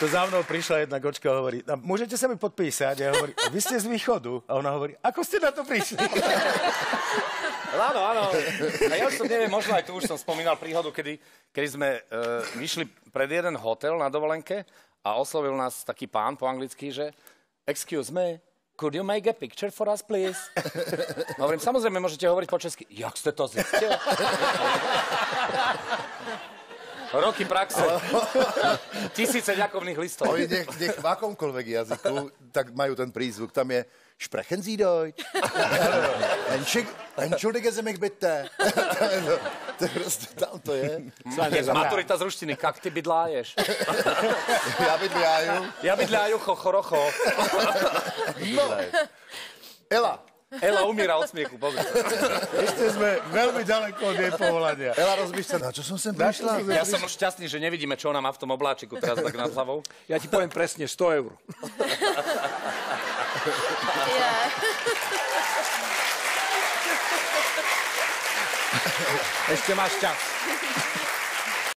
To za mnou prišla jedna gočka a hovorí, "No, môžete sa mi podpísať? Ja hovorím, "A vy ste z východu? A ona hovorí, ako ste na to prišli? Áno, áno. A ja už som neviem, možno aj tu už som spomínal príhodu, kedy, kedy sme uh, vyšli pred jeden hotel na dovolenke a oslovil nás taký pán po anglicky, že excuse me, could you make a picture for us, please? Hovorím, samozrejme, môžete hovoriť po česky. Jak ste to zistil? Roky praxe. Tisíce ďakovných listov. Oni nech, nech v akomkoľvek jazyku, tak majú ten prízvuk. Tam je sprechen Sie Deutsch? Entschuldig- Entschuldige Sie mich bitte. To je proste, tam to je. Maturita z ruštiny, kak ty bydláješ? Ja bydliaju. Ja bydláju chochorocho. Ela, Ela umíra od smiechu, pozri. Ešte sme veľmi ďaleko od jej povolania. Ela, rozmýšľa, na čo som sem prišla? Ja som už šťastný, že nevidíme, čo ona má v tom obláčiku teraz tak nad hlavou. Ja ti poviem presne 100 eur. Ešte máš čas.